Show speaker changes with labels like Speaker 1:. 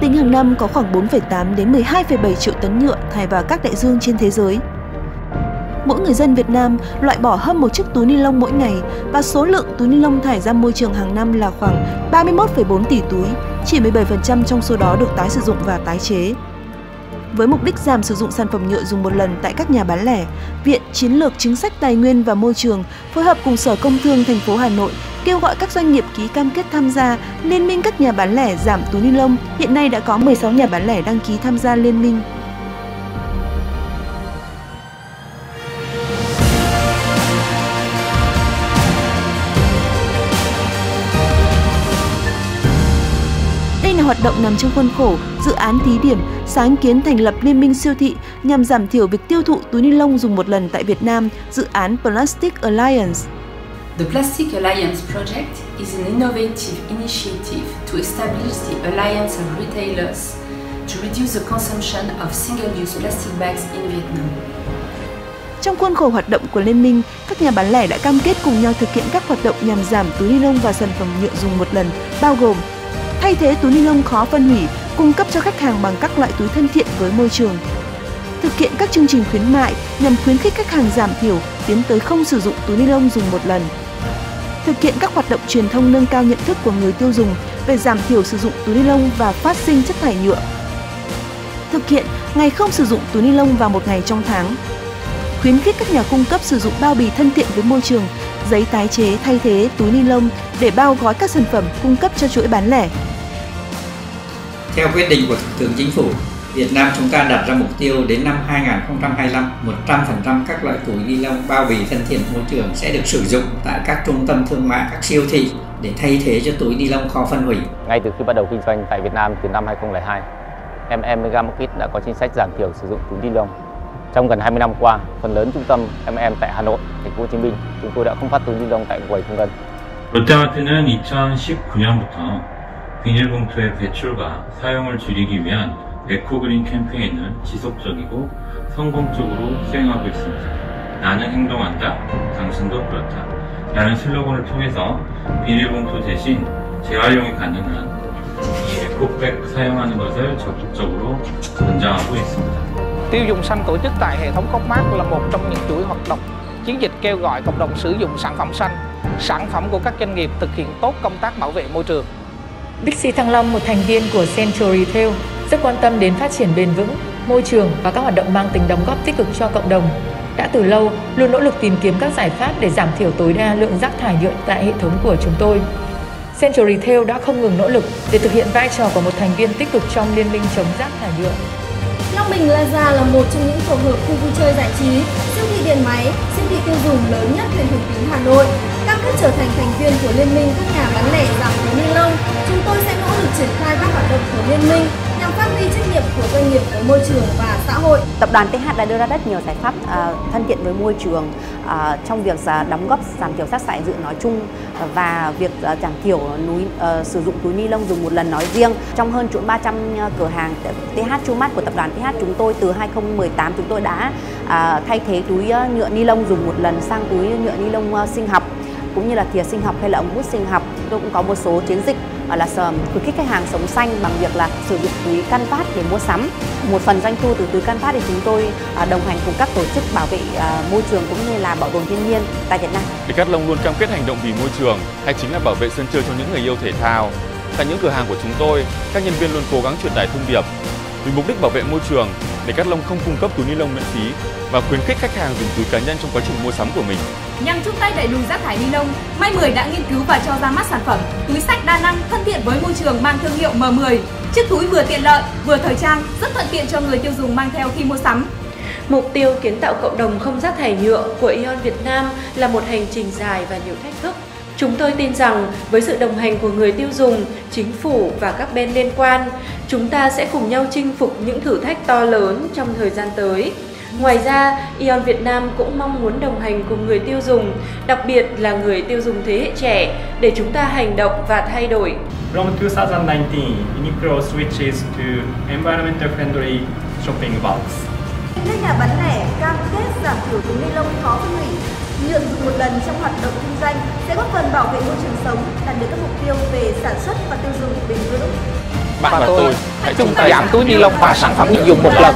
Speaker 1: tính hàng năm có khoảng 4,8 đến 12,7 triệu tấn nhựa thải vào các đại dương trên thế giới. Mỗi người dân Việt Nam loại bỏ hơn một chiếc túi ni lông mỗi ngày và số lượng túi ni lông thải ra môi trường hàng năm là khoảng 31,4 tỷ túi, chỉ 17% trong số đó được tái sử dụng và tái chế. Với mục đích giảm sử dụng sản phẩm nhựa dùng một lần tại các nhà bán lẻ, Viện Chiến lược Chính sách Tài nguyên và Môi trường phối hợp cùng Sở Công Thương thành phố Hà Nội kêu gọi các doanh nghiệp ký cam kết tham gia Liên minh các nhà bán lẻ giảm túi ni lông. Hiện nay đã có 16 nhà bán lẻ đăng ký tham gia liên minh. Hoạt động nằm trong khuôn khổ dự án thí điểm sáng kiến thành lập liên minh siêu thị nhằm giảm thiểu việc tiêu thụ túi ni lông dùng một lần tại Việt Nam, dự án Plastic Alliance.
Speaker 2: The Plastic Alliance project is an innovative initiative to establish the alliance of retailers to reduce the consumption of single-use plastic bags in Vietnam.
Speaker 1: Trong khuôn khổ hoạt động của Liên minh, các nhà bán lẻ đã cam kết cùng nhau thực hiện các hoạt động nhằm giảm túi ni lông và sản phẩm nhựa dùng một lần, bao gồm thay thế túi ni lông khó phân hủy, cung cấp cho khách hàng bằng các loại túi thân thiện với môi trường. Thực hiện các chương trình khuyến mại nhằm khuyến khích khách hàng giảm thiểu, tiến tới không sử dụng túi ni lông dùng một lần thực hiện các hoạt động truyền thông nâng cao nhận thức của người tiêu dùng về giảm thiểu sử dụng túi ni lông và phát sinh chất thải nhựa. Thực hiện ngày không sử dụng túi ni lông vào một ngày trong tháng. Khuyến khích các nhà cung cấp sử dụng bao bì thân thiện với môi trường, giấy tái chế thay thế túi ni lông để bao gói các sản phẩm cung cấp cho chuỗi bán lẻ.
Speaker 3: Theo quyết định của Thủ tướng Chính phủ, Việt Nam chúng ta đặt ra mục tiêu đến năm 2025, 100% các loại túi ni lông bao bì thân thiện môi trường sẽ được sử dụng tại các trung tâm thương mại, các siêu thị để thay thế cho túi ni lông khó phân hủy.
Speaker 4: Ngay từ khi bắt đầu kinh doanh tại Việt Nam từ năm 2002, MM Mega Market đã có chính sách giảm thiểu sử dụng túi ni lông. Trong gần 20 năm qua, phần lớn trung tâm MM tại Hà Nội, Thành phố Hồ Chí Minh, chúng tôi đã không phát túi ni lông tại quầy không ngân.
Speaker 5: 롯데마트는 2019년부터 비닐봉투의 배출과 사용을 줄이기 위한 에코그린 캠페인을 지속적이고 성공적으로 수행하고 있습니다. 나는 행동한다, 당신도 그렇다. 라는 슬로건을 통해서 비닐봉투 대신 재활용이 가능한 이 에코백 사용하는 것을 적극적으로 권장하고 있습니다.
Speaker 6: Tiêu dùng xanh tổ chức tại hệ thống Copmart là một trong những chuỗi hoạt động chiến dịch kêu gọi cộng đồng sử dụng sản phẩm xanh, sản phẩm của các doanh nghiệp thực hiện tốt công tác bảo vệ môi trường.
Speaker 7: Bixi Thăng Long, một thành viên của Central Retail, rất quan tâm đến phát triển bền vững, môi trường và các hoạt động mang tính đóng góp tích cực cho cộng đồng. Đã từ lâu, luôn nỗ lực tìm kiếm các giải pháp để giảm thiểu tối đa lượng rác thải nhựa tại hệ thống của chúng tôi. Central Retail đã không ngừng nỗ lực để thực hiện vai trò của một thành viên tích cực trong liên minh chống rác thải nhựa.
Speaker 8: Long Bình Plaza là một trong những tổ hợp khu vui chơi giải trí, siêu thị điện máy, siêu thị tiêu dùng lớn nhất huyện Thường Tín Hà Nội. Cam trở thành thành viên của liên minh các nhà bán lẻ giảm túi ni lông, chúng tôi sẽ nỗ lực triển khai các hoạt động của liên minh nhằm phát huy trách nhiệm của doanh nghiệp với môi trường và xã hội.
Speaker 9: Tập đoàn TH đã đưa ra rất nhiều giải pháp uh, thân thiện với môi trường uh, trong việc uh, đóng góp giảm thiểu rác thải nhựa nói chung uh, và việc uh, giảm thiểu núi uh, sử dụng túi ni lông dùng một lần nói riêng. Trong hơn chuỗi 300 cửa hàng TH Chumat của tập đoàn TH chúng tôi từ 2018 chúng tôi đã uh, thay thế túi nhựa ni lông dùng một lần sang túi nhựa ni lông uh, sinh học cũng như là thìa sinh học hay là ống hút sinh học. Tôi cũng có một số chiến dịch là khuyến khích khách hàng sống xanh bằng việc là sử dụng túi Canvas để mua sắm. Một phần doanh thu từ túi Canvas thì chúng tôi à, đồng hành cùng các tổ chức bảo vệ à, môi trường cũng như là bảo tồn thiên nhiên tại Việt Nam.
Speaker 10: Decathlon luôn cam kết hành động vì môi trường hay chính là bảo vệ sân chơi cho những người yêu thể thao. Tại những cửa hàng của chúng tôi, các nhân viên luôn cố gắng truyền tải thông điệp vì mục đích bảo vệ môi trường Decathlon không cung cấp túi ni lông miễn phí và khuyến khích khách hàng dùng túi cá nhân trong quá trình mua sắm của mình.
Speaker 11: Nhằm chung tay đẩy lùi rác thải ni lông, May 10 đã nghiên cứu và cho ra mắt sản phẩm túi sách đa năng thân thiện với môi trường mang thương hiệu M10. Chiếc túi vừa tiện lợi, vừa thời trang, rất thuận tiện cho người tiêu dùng mang theo khi mua sắm.
Speaker 12: Mục tiêu kiến tạo cộng đồng không rác thải nhựa của Ion Việt Nam là một hành trình dài và nhiều thách thức. Chúng tôi tin rằng với sự đồng hành của người tiêu dùng, chính phủ và các bên liên quan, chúng ta sẽ cùng nhau chinh phục những thử thách to lớn trong thời gian tới. Ngoài ra, Ion Việt Nam cũng mong muốn đồng hành cùng người tiêu dùng, đặc biệt là người tiêu dùng thế hệ trẻ, để chúng ta hành động và thay đổi.
Speaker 13: From 2019, Uniqlo switches to environmental friendly shopping bags.
Speaker 8: Các nhà bán lẻ cam kết giảm thiểu túi ni lông khó phân hủy, nhựa dùng một lần trong hoạt động kinh doanh sẽ góp phần bảo vệ môi trường sống, đạt được các mục tiêu về sản xuất và tiêu dùng bền vững.
Speaker 10: bạn và tôi hãy chung tay
Speaker 6: giảm túi ni lông và sản phẩm dùng một lần